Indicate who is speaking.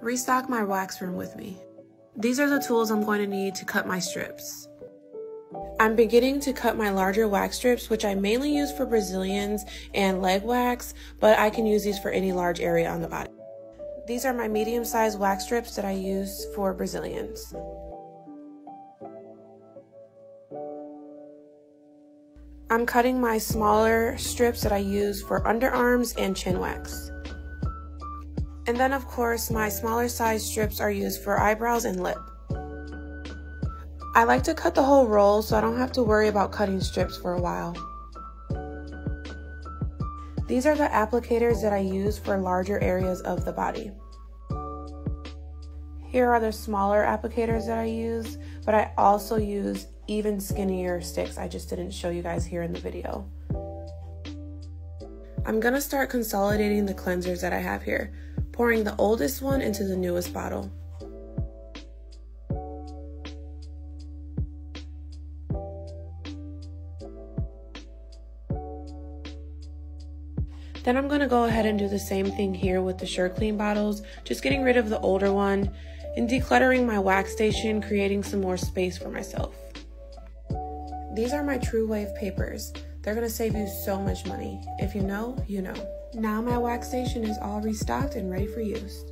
Speaker 1: Restock my wax room with me. These are the tools I'm going to need to cut my strips. I'm beginning to cut my larger wax strips, which I mainly use for Brazilians and leg wax, but I can use these for any large area on the body. These are my medium-sized wax strips that I use for Brazilians. I'm cutting my smaller strips that I use for underarms and chin wax. And then of course my smaller size strips are used for eyebrows and lip. I like to cut the whole roll so I don't have to worry about cutting strips for a while. These are the applicators that I use for larger areas of the body. Here are the smaller applicators that I use, but I also use even skinnier sticks. I just didn't show you guys here in the video. I'm gonna start consolidating the cleansers that I have here, pouring the oldest one into the newest bottle. Then I'm going to go ahead and do the same thing here with the SureClean bottles, just getting rid of the older one and decluttering my wax station, creating some more space for myself. These are my True Wave papers. They're to save you so much money. If you know, you know. Now my wax station is all restocked and ready for use.